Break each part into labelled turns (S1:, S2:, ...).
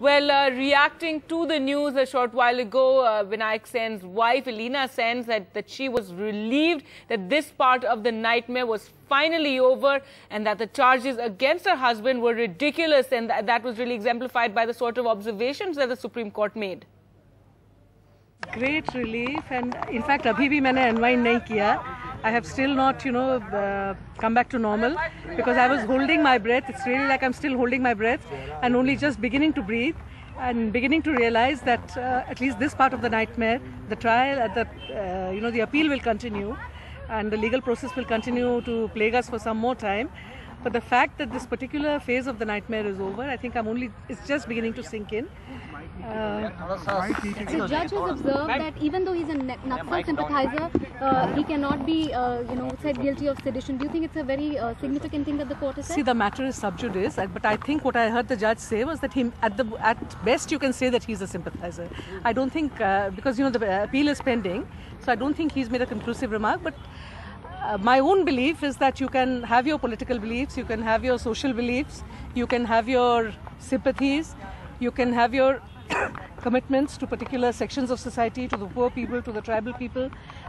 S1: Well, uh, reacting to the news a short while ago, uh, Vinayak Sen's wife, Elena Sen, said that she was relieved that this part of the nightmare was finally over and that the charges against her husband were ridiculous and th that was really exemplified by the sort of observations that the Supreme Court made.
S2: Great relief and in fact abhi bhi maine unwind nahi kiya. I have still not, you know, uh, come back to normal because I was holding my breath. It's really like I'm still holding my breath and only just beginning to breathe and beginning to realize that uh, at least this part of the nightmare, the trial, uh, the, uh, you know, the appeal will continue and the legal process will continue to plague us for some more time. But the fact that this particular phase of the nightmare is over, I think I'm only, it's just beginning to sink in.
S3: Uh, the judge has observed that even though he's a Naxal sympathizer, uh, he cannot be, uh, you know, said guilty of sedition. Do you think it's a very uh, significant thing that the court has said?
S2: See, the matter is sub judice, but I think what I heard the judge say was that he, at the at best, you can say that he's a sympathizer. I don't think uh, because you know the appeal is pending, so I don't think he's made a conclusive remark, but. Uh, my own belief is that you can have your political beliefs, you can have your social beliefs, you can have your sympathies, you can have your commitments to particular sections of society, to the poor people, to the tribal people.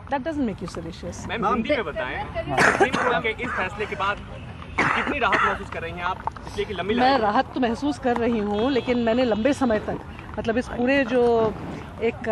S2: That doesn't make you seditious.
S4: Ma'am Hindi में बताएँ supreme court के इस फैसले के बाद कितनी राहत महसूस कर रही हैं आप इसलिए कि लंबी
S2: मैं राहत तो महसूस कर रही हूँ लेकिन मैंने लंबे समय तक मतलब इस पूरे जो एक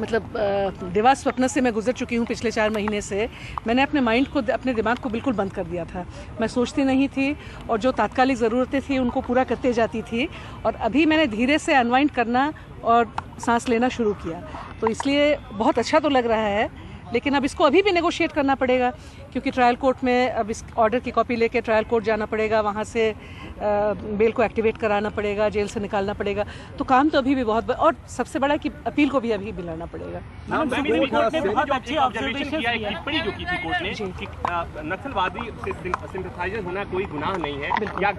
S2: मतलब दिवा स्वप्न से मैं गुजर चुकी हूँ पिछले चार महीने से। मैंने अपने माइंड को, अपने दिमाग को बिल्कुल बंद कर दिया था। मैं सोचती नहीं थी और जो तात्कालिक ज़रूरतें थी, उनको पूरा करते जाती थी और अभी मैंने धीरे से अनवाइंड करना और सांस लेना शुरू किया। तो इसलिए बहुत अच्छा तो लग रहा है लेकिन अब इसको अभी भी नेगोशिएट करना पड़ेगा क्योंकि ट्रायल कोर्ट में अब इस ऑर्डर की कॉपी लेके ट्रायल कोर्ट जाना पड़ेगा वहाँ से बेल को एक्टिवेट कराना पड़ेगा जेल से निकालना पड़ेगा। तो काम तो अभी भी बहुत और सबसे बड़ा कि अपील को भी अभी भी लाना पड़ेगा
S4: नक्सलवादी सिंथेसाइजर होना कोई गुनाह नहीं है या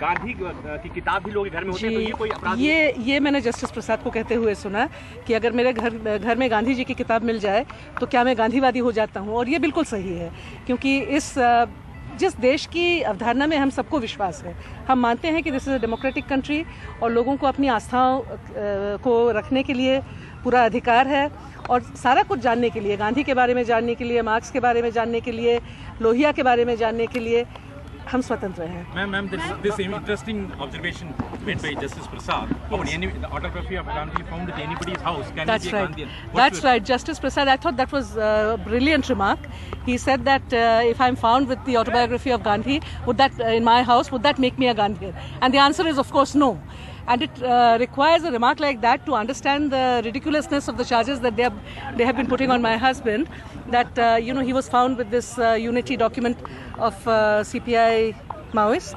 S4: गांधी की किताब भी लोग घर में होते हैं तो ये कोई अपराध
S2: ये ये मैंने जस्टिस प्रसाद को कहते हुए सुना कि अगर मेरे घर घर में गांधी जी की किताब मिल जाए तो क्या मैं गांधीवादी हो जाता हूँ, और ये बिल्कुल सही है, क्योंकि इस जिस देश की अवधारणा में हम सबको विश्वास है, हम मानते हैं कि this is a democratic country और लोगों को अपनी आस्थाओं को रखने के लिए पूरा अधिकार है, और सारा कुछ जानने के लिए, गांधी के बारे में जानने के लिए, मार्क्स के बारे में जानने के लिए, लोहिया के बारे में जानने के लिए हम स्वतंत्र हैं।
S5: Ma'am ma'am this interesting observation made by justice Prasad on any autobiography of Gandhi found in anybody's house can be
S2: Gandhi that's right justice Prasad I thought that was a brilliant remark he said that if I am found with the autobiography of Gandhi would that in my house would that make me a Gandhi and the answer is of course no And it uh, requires a remark like that to understand the ridiculousness of the charges that they have, they have been putting on my husband. That, uh, you know, he was found with this uh, unity document of uh, CPI Maoist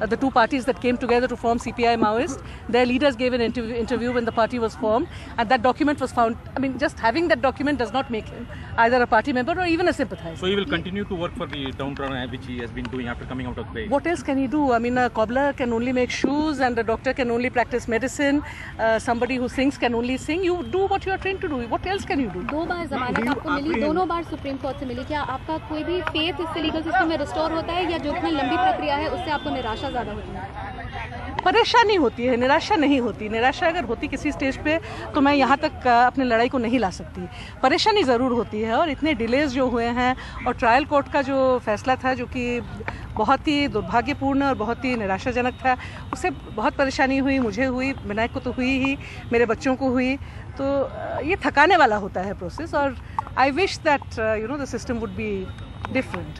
S2: uh, the two parties that came together to form CPI Maoist. Their leaders gave an interview, interview when the party was formed, and that document was found. I mean, just having that document does not make him either a party member or even a sympathizer.
S5: So he will continue to work for the downtrodden, which he has been doing after coming out of the.
S2: What else can he do? I mean, a cobbler can only make shoes, and a doctor can only practice medicine. Uh, somebody who sings can only sing. You do what you are trained to do. What else can you do?
S3: दो बार जमानत आपको मिली दोनों बार supreme court से मिली क्या आपका कोई भी faith इससे लीगल सिस्टम में रिस्टोर होता है या जो इतनी लंबी प्रक्रिया है उससे आपको निराशा ज़्यादा होती है
S2: परेशानी होती है, निराशा नहीं होती। निराशा अगर होती किसी स्टेज पे तो मैं यहाँ तक अपनी लड़ाई को नहीं ला सकती। परेशानी ज़रूर होती है और इतने डिलेज जो हुए हैं और ट्रायल कोर्ट का जो फैसला था, जो कि बहुत ही दुर्भाग्यपूर्ण और बहुत ही निराशाजनक था, उससे बहुत परेशानी हुई, मुझे हुई, विनायक को तो हुई ही, मेरे बच्चों को हुई। तो ये थकाने वाला होता है प्रोसेस और I wish that you know the system would be different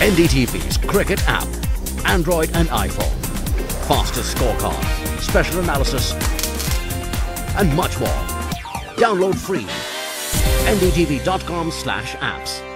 S6: NDTV's cricket app, Android and iPhone. Fastest scorecard, special analysis, and much more. Download free. ndtv.com slash apps.